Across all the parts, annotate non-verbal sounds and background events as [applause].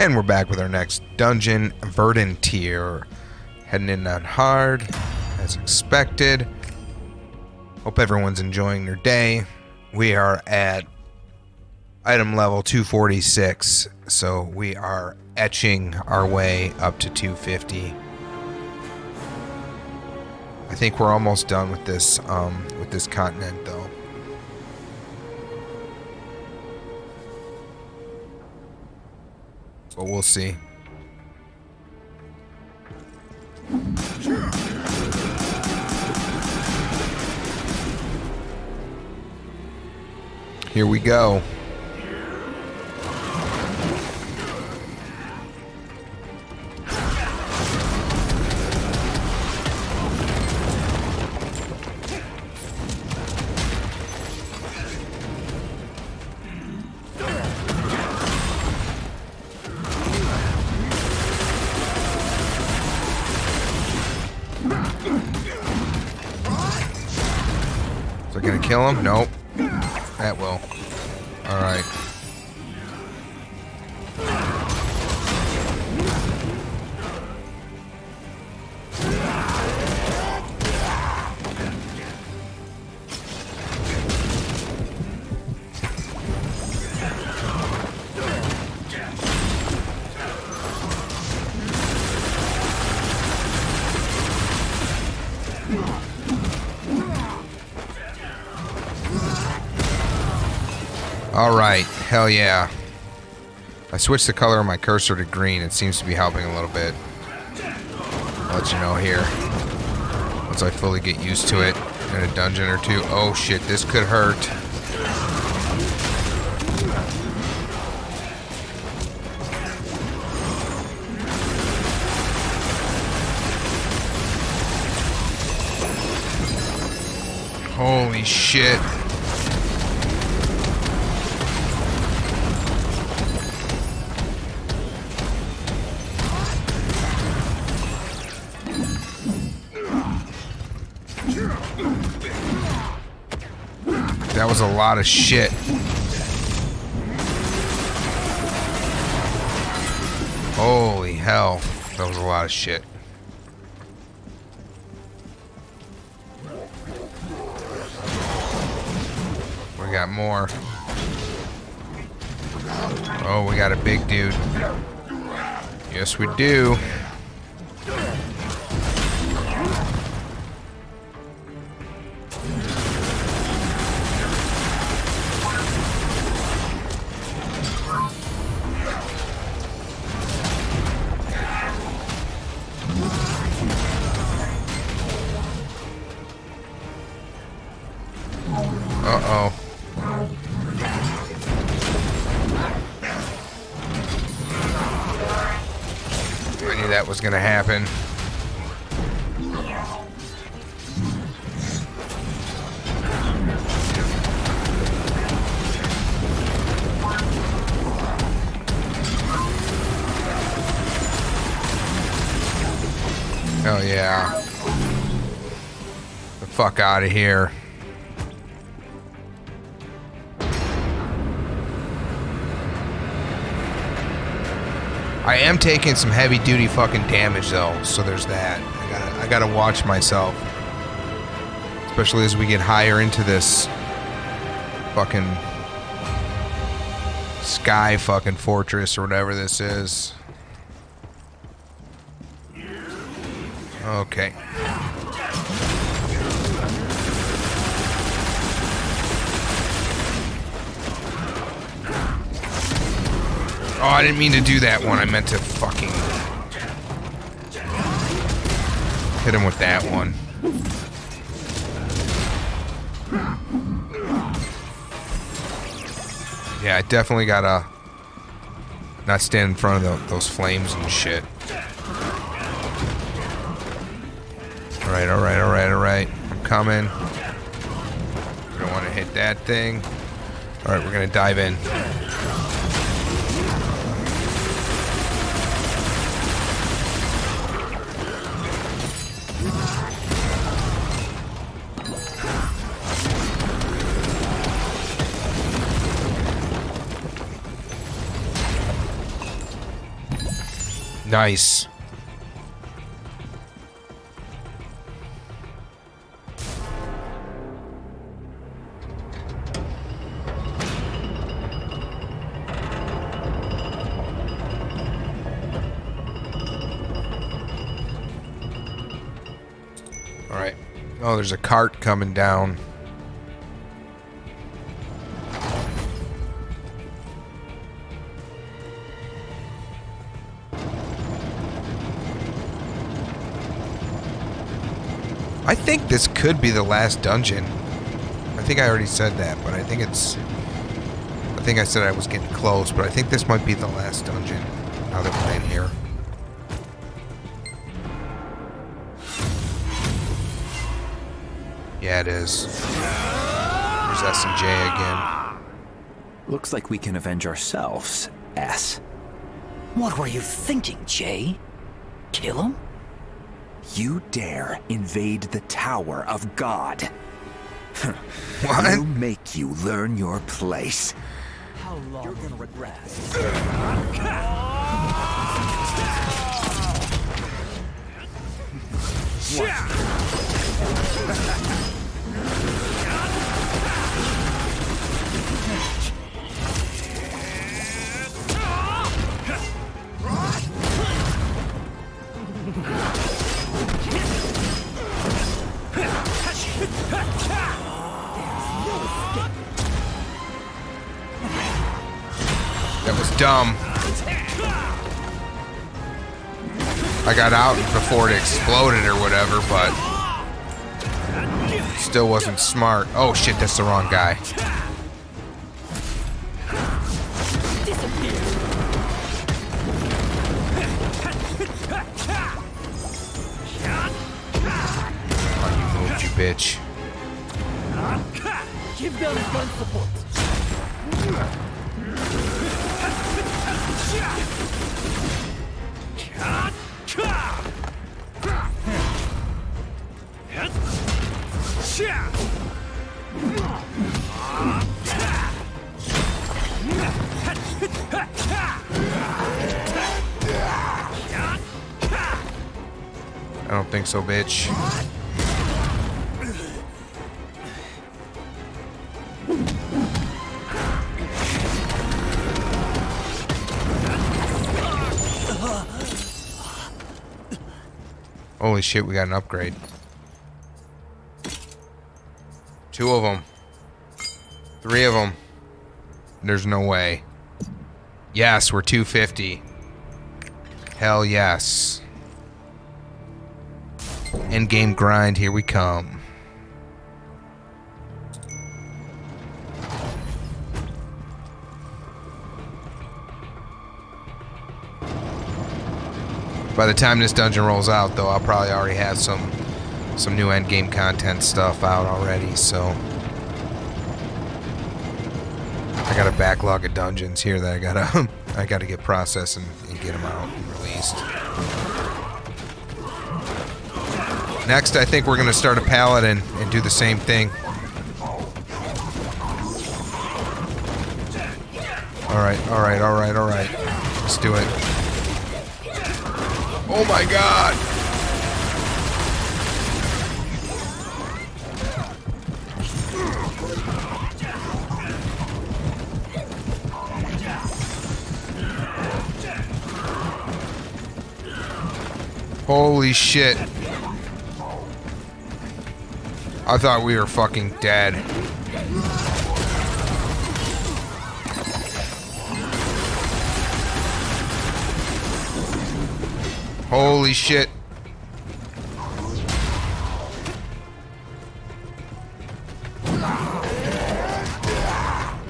And we're back with our next dungeon, Verdant. Heading in on hard, as expected. Hope everyone's enjoying their day. We are at item level 246, so we are etching our way up to 250. I think we're almost done with this um, with this continent, though. But we'll see. Here we go. Nope. Alright, hell yeah. I switched the color of my cursor to green. It seems to be helping a little bit. I'll let you know here. Once I fully get used to it in a dungeon or two. Oh shit, this could hurt. Holy shit. A lot of shit. Holy hell. That was a lot of shit. We got more. Oh, we got a big dude. Yes, we do. Yeah. The fuck out of here. I am taking some heavy duty fucking damage though, so there's that. I gotta I gotta watch myself. Especially as we get higher into this fucking sky fucking fortress or whatever this is. Okay. Oh, I didn't mean to do that one. I meant to fucking hit him with that one. Yeah, I definitely gotta not stand in front of the, those flames and shit. Alright, alright, alright, alright. I'm coming. We don't want to hit that thing. Alright, we're gonna dive in. Nice. There's a cart coming down. I think this could be the last dungeon. I think I already said that, but I think it's... I think I said I was getting close, but I think this might be the last dungeon now that we're in here. Yeah, it is. There's S and J again. Looks like we can avenge ourselves, S. What were you thinking, Jay? Kill him? You dare invade the Tower of God. What? We'll make you learn your place. How long? You're gonna regret. That was dumb. I got out before it exploded or whatever, but still wasn't smart. Oh shit, that's the wrong guy. Bitch. Give them gun support. I don't think so, bitch. Holy shit, we got an upgrade. Two of them. Three of them. There's no way. Yes, we're 250. Hell yes. End game grind, here we come. By the time this dungeon rolls out, though, I'll probably already have some some new end game content stuff out already. So I got a backlog of dungeons here that I gotta [laughs] I gotta get processed and, and get them out and released. Next, I think we're gonna start a paladin and do the same thing. All right, all right, all right, all right. Let's do it. Oh my god! Holy shit. I thought we were fucking dead. Holy shit.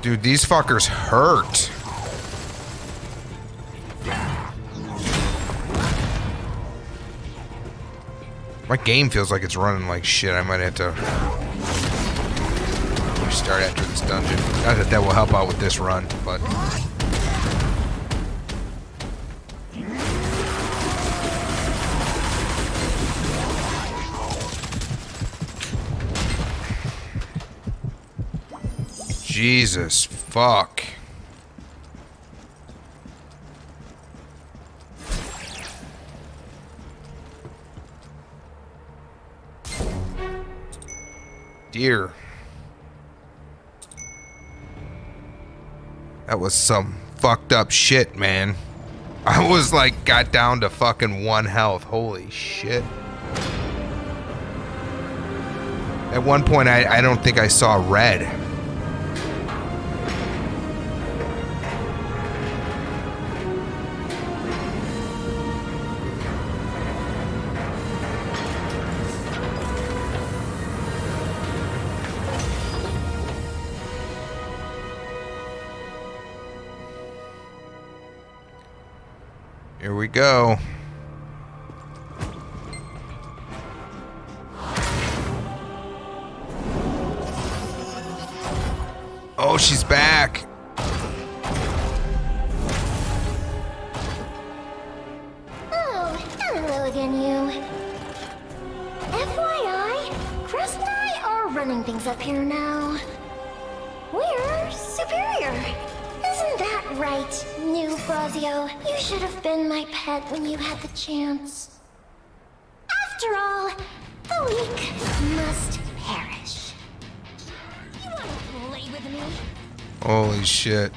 Dude, these fuckers hurt. My game feels like it's running like shit. I might have to restart after this dungeon. Not that that will help out with this run, but... Jesus, fuck. Dear. That was some fucked up shit, man. [laughs] I was like, got down to fucking one health. Holy shit. At one point, I, I don't think I saw red. Go. Oh, she's back. Oh, hello again, you. FYI, Crest and I are running things up here now. We're superior. Isn't that right, new You should have been my pet when you had the chance. After all, the weak must perish. You wanna play with me? Holy shit.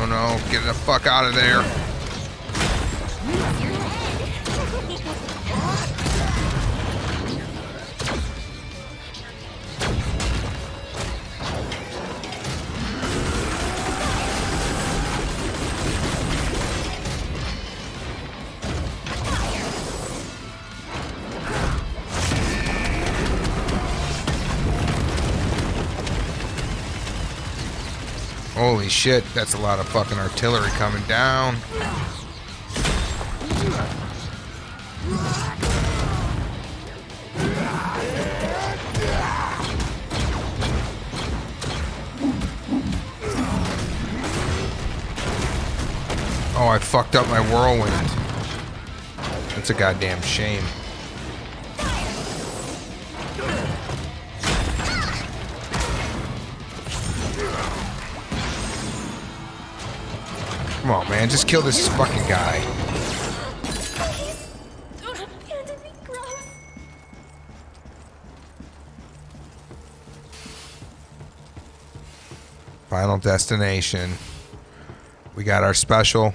Oh no, get the fuck out of there. Shit, that's a lot of fucking artillery coming down. Oh, I fucked up my whirlwind. That's a goddamn shame. Come on, man, just kill this fucking guy. Final destination. We got our special.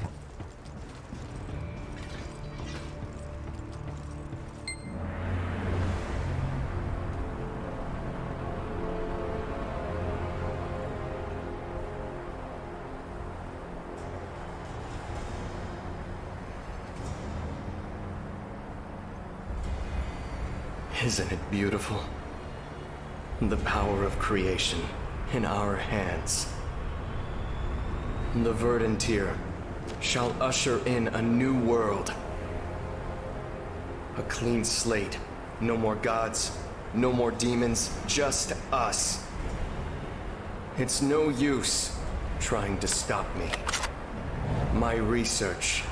Creation in our hands. The Verdant shall usher in a new world. A clean slate. No more gods, no more demons, just us. It's no use trying to stop me. My research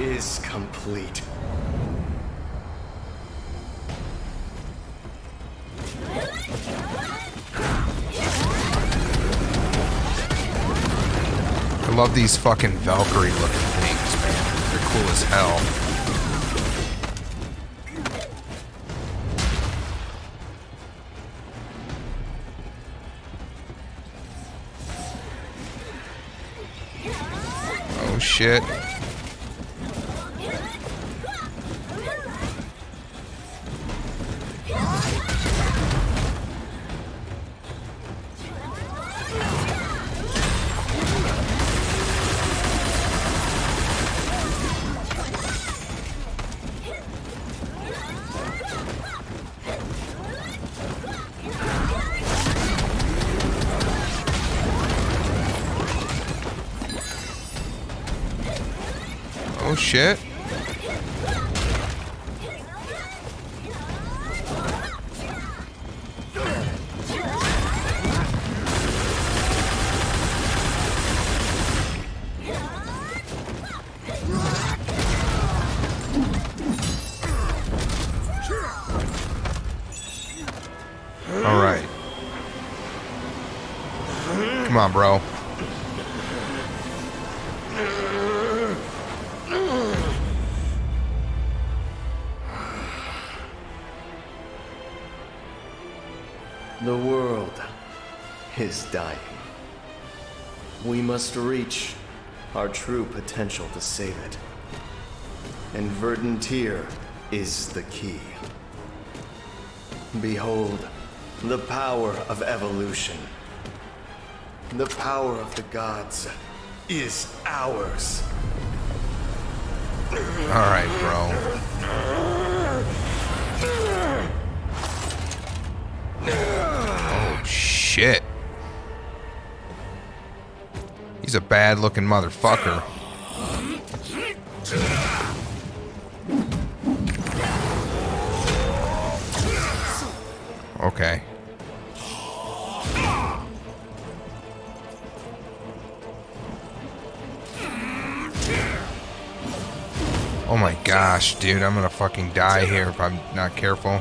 is complete. Love these fucking Valkyrie looking things, man. They're cool as hell. Oh shit. Shit. All right. Come on, bro. Is dying. We must reach our true potential to save it. And Verdantier is the key. Behold, the power of evolution. The power of the gods is ours. All right, bro. Oh shit. He's a bad looking motherfucker. Okay. Oh my gosh, dude, I'm gonna fucking die here if I'm not careful.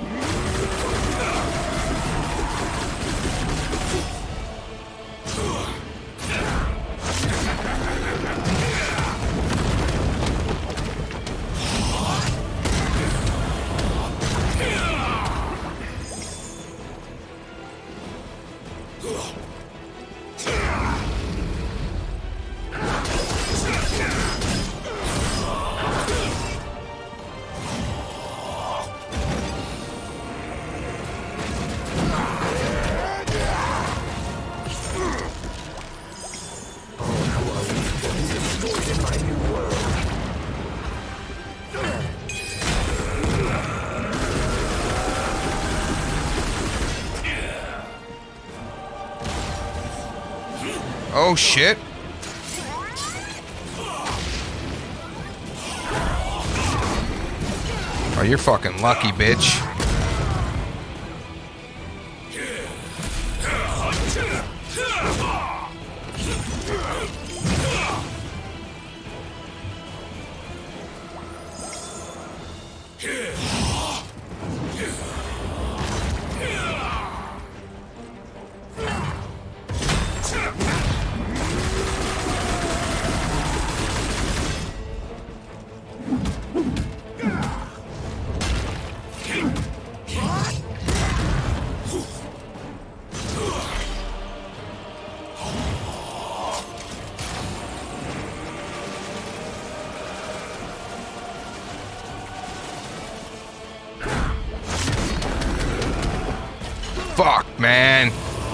Oh shit. Oh, you're fucking lucky, bitch.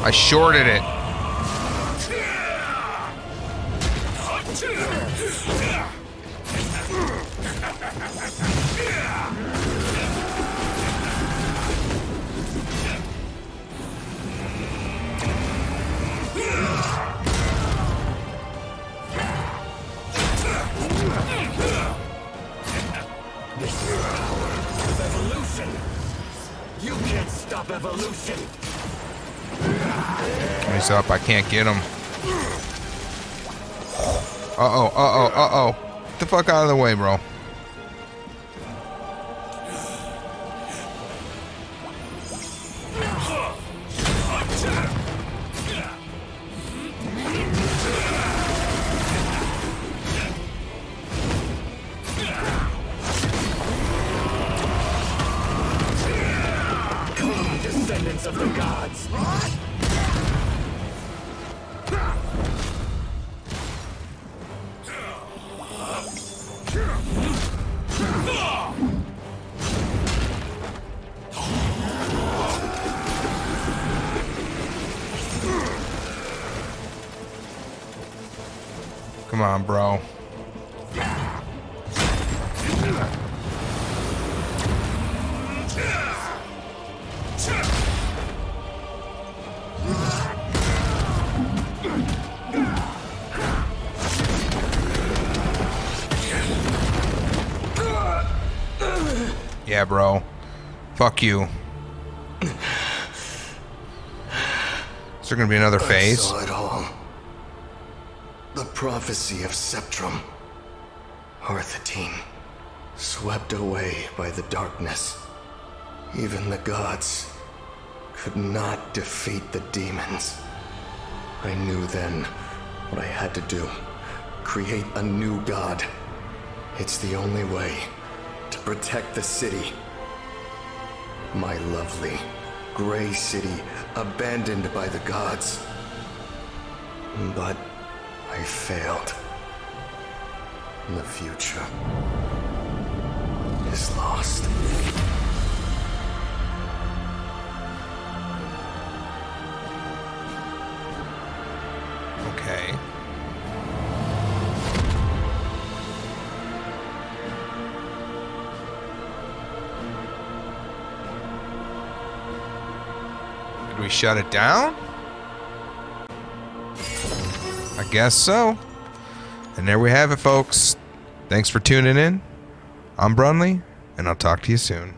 I shorted it. He's up. I can't get him. Uh oh, uh oh, uh oh. Get the fuck out of the way, bro. Descendants of the gods. Yeah, bro. Fuck you. Is there gonna be another phase? I saw it all. The prophecy of Septrum. Arthetine. Swept away by the darkness. Even the gods could not defeat the demons. I knew then what I had to do. Create a new god. It's the only way to protect the city. My lovely, gray city abandoned by the gods. But I failed. The future is lost. Shut it down? I guess so. And there we have it, folks. Thanks for tuning in. I'm Brunley, and I'll talk to you soon.